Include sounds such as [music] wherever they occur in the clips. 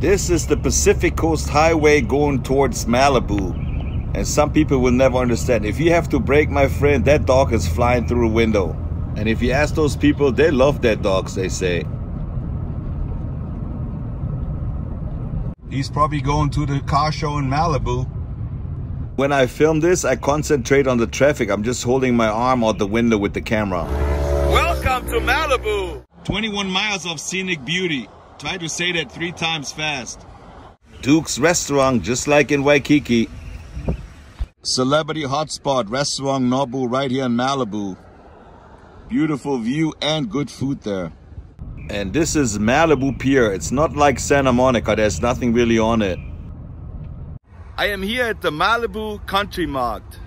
This is the Pacific Coast Highway going towards Malibu. And some people will never understand. If you have to brake, my friend, that dog is flying through a window. And if you ask those people, they love their dogs, they say. He's probably going to the car show in Malibu. When I film this, I concentrate on the traffic. I'm just holding my arm out the window with the camera. Welcome to Malibu! 21 miles of scenic beauty. Try to say that three times fast. Duke's Restaurant, just like in Waikiki. Celebrity hotspot, Restaurant Nobu right here in Malibu. Beautiful view and good food there. And this is Malibu Pier. It's not like Santa Monica. There's nothing really on it. I am here at the Malibu Country Mart.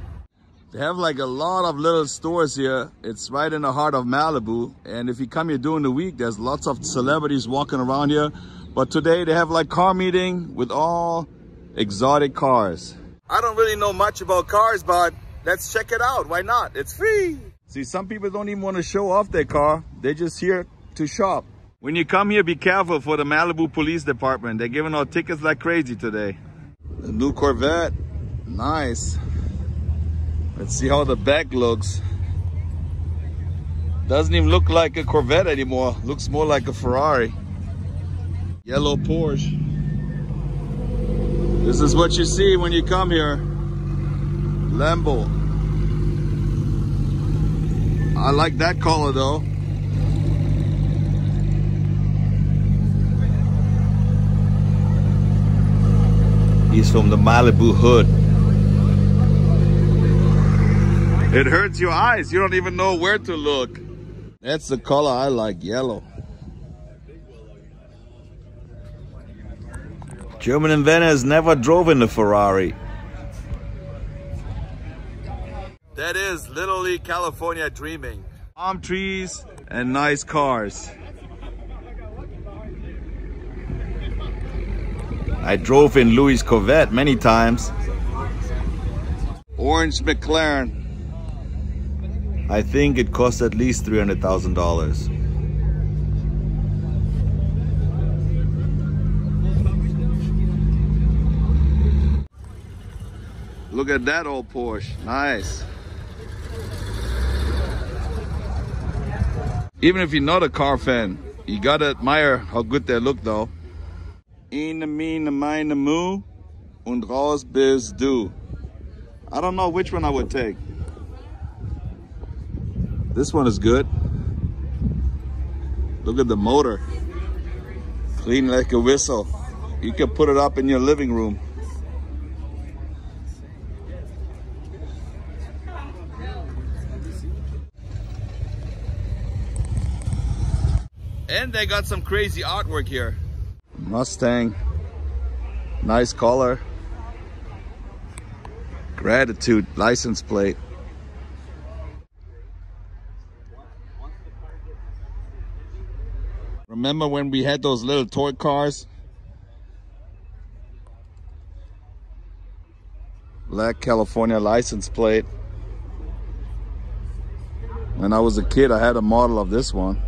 They have like a lot of little stores here. It's right in the heart of Malibu. And if you come here during the week, there's lots of celebrities walking around here. But today they have like car meeting with all exotic cars. I don't really know much about cars, but let's check it out. Why not? It's free. See, some people don't even want to show off their car. They're just here to shop. When you come here, be careful for the Malibu Police Department. They're giving out tickets like crazy today. The new Corvette, nice. Let's see how the back looks. Doesn't even look like a Corvette anymore. Looks more like a Ferrari. Yellow Porsche. This is what you see when you come here. Lambo. I like that color though. He's from the Malibu hood. It hurts your eyes. You don't even know where to look. That's the color I like, yellow. German in Venice never drove in a Ferrari. That is literally California dreaming. Palm trees and nice cars. I drove in Louis Corvette many times. Orange McLaren. I think it cost at least $300,000. Look at that old Porsche, nice. Even if you're not a car fan, you gotta admire how good they look though. Ine, mine, meine, mu und raus bist du. I don't know which one I would take. This one is good. Look at the motor. Clean like a whistle. You can put it up in your living room. And they got some crazy artwork here. Mustang. Nice color. Gratitude license plate. Remember when we had those little toy cars? Black California license plate. When I was a kid, I had a model of this one.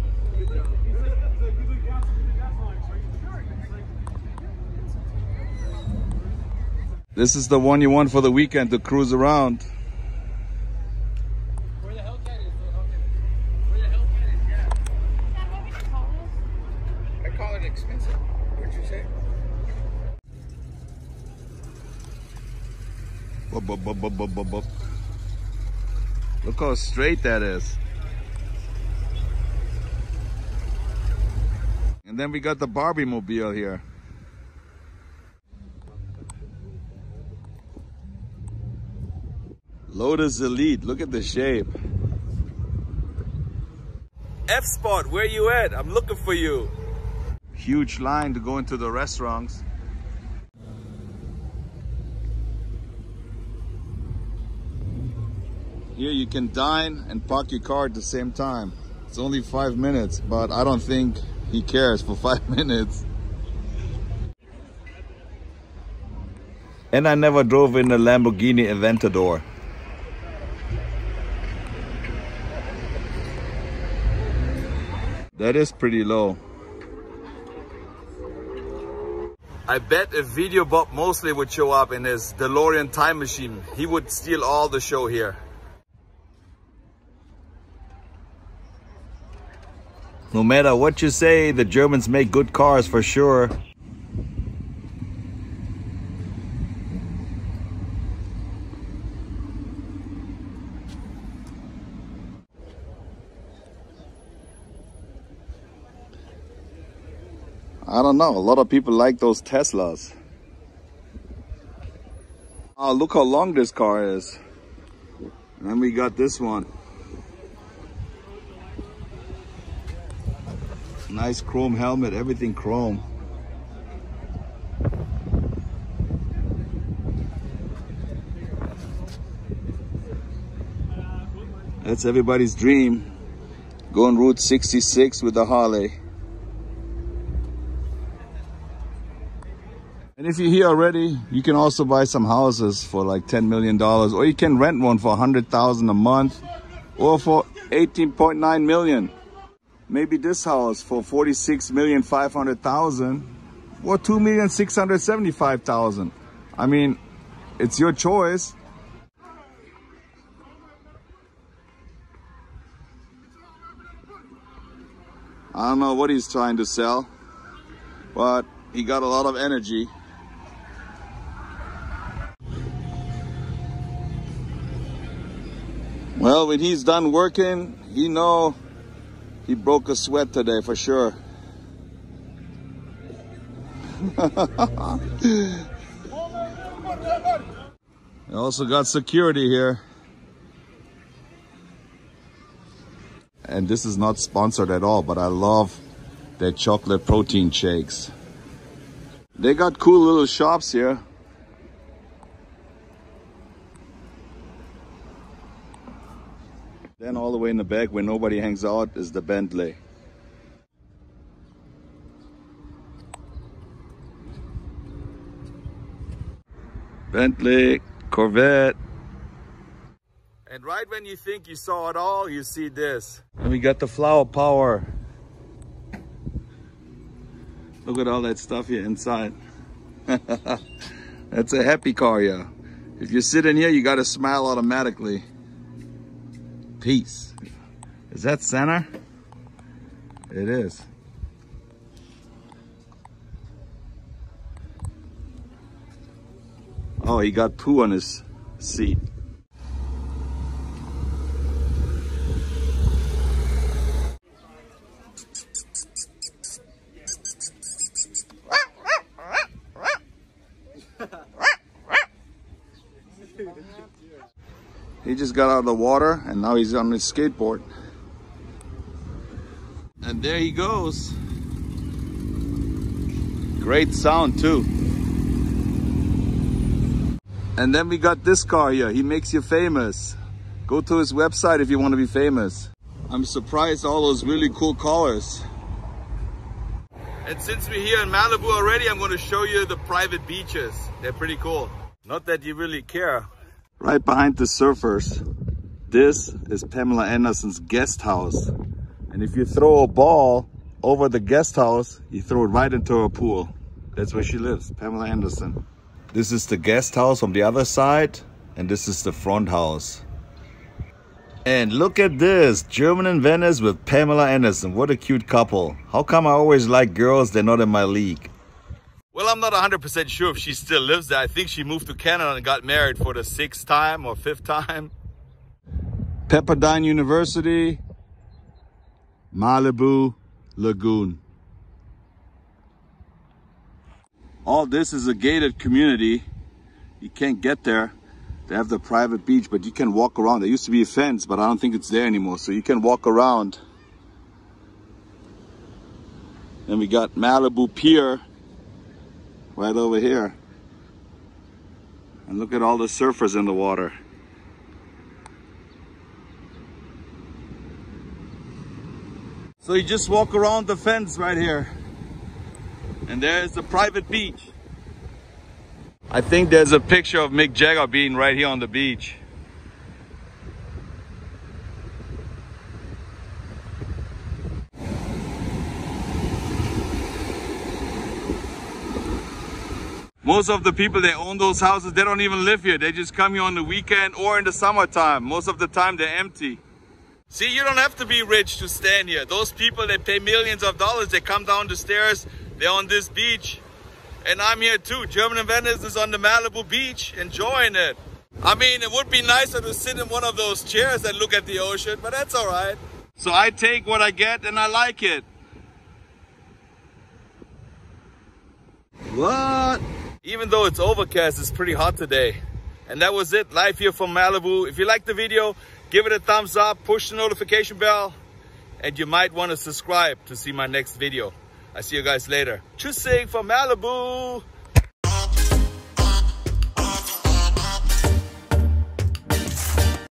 This is the one you want for the weekend to cruise around. Look how straight that is. And then we got the Barbie mobile here. Lotus Elite, look at the shape. Effspot, where you at? I'm looking for you. Huge line to go into the restaurants. Here you can dine and park your car at the same time. It's only five minutes, but I don't think he cares for [laughs] five minutes. And I never drove in a Lamborghini Aventador. That is pretty low. I bet if Video Bob Mosley would show up in his DeLorean time machine, he would steal all the show here. No matter what you say, the Germans make good cars for sure. I don't know. A lot of people like those Teslas. Oh, look how long this car is. And then we got this one. Nice chrome helmet, everything chrome. That's everybody's dream. Go on Route 66 with the Harley. And if you're here already, you can also buy some houses for like $10 million or you can rent one for 100,000 a month or for 18.9 million. Maybe this house for 46 million 500,000 or 2 million 675,000. I mean, it's your choice. I don't know what he's trying to sell, but he got a lot of energy. Well, when he's done working, he know he broke a sweat today for sure. [laughs] I also got security here. And this is not sponsored at all, but I love their chocolate protein shakes. They got cool little shops here. Then all the way in the back where nobody hangs out is the Bentley. Bentley, Corvette. And right when you think you saw it all, you see this. And we got the flower power. Look at all that stuff here inside. [laughs] That's a happy car, yeah. If you sit in here, you got to smile automatically. Peace. Is that center? It is. Oh, he got poo on his seat. He got out of the water and now he's on his skateboard. And there he goes. Great sound too. And then we got this car here. He makes you famous. Go to his website if you want to be famous. I'm surprised all those really cool colors. And since we're here in Malibu already, I'm going to show you the private beaches. They're pretty cool. Not that you really care, Right behind the surfers, this is Pamela Anderson's guest house. And if you throw a ball over the guest house, you throw it right into her pool. That's where she lives, Pamela Anderson. This is the guest house from the other side, and this is the front house. And look at this, German in Venice with Pamela Anderson. What a cute couple. How come I always like girls, they're not in my league? Well, I'm not 100% sure if she still lives there. I think she moved to Canada and got married for the sixth time or fifth time. Pepperdine University, Malibu Lagoon. All this is a gated community. You can't get there. They have the private beach, but you can walk around. There used to be a fence, but I don't think it's there anymore. So you can walk around. Then we got Malibu Pier right over here. And look at all the surfers in the water. So you just walk around the fence right here. And there's the private beach. I think there's a picture of Mick Jagger being right here on the beach. Most of the people that own those houses, they don't even live here. They just come here on the weekend or in the summertime. Most of the time they're empty. See, you don't have to be rich to stand here. Those people that pay millions of dollars, they come down the stairs, they're on this beach. And I'm here too. German in Venice is on the Malibu beach, enjoying it. I mean, it would be nicer to sit in one of those chairs and look at the ocean, but that's all right. So I take what I get and I like it. What? Even though it's overcast, it's pretty hot today. And that was it, live here from Malibu. If you liked the video, give it a thumbs up, push the notification bell, and you might want to subscribe to see my next video. I see you guys later. Tschüssing from Malibu.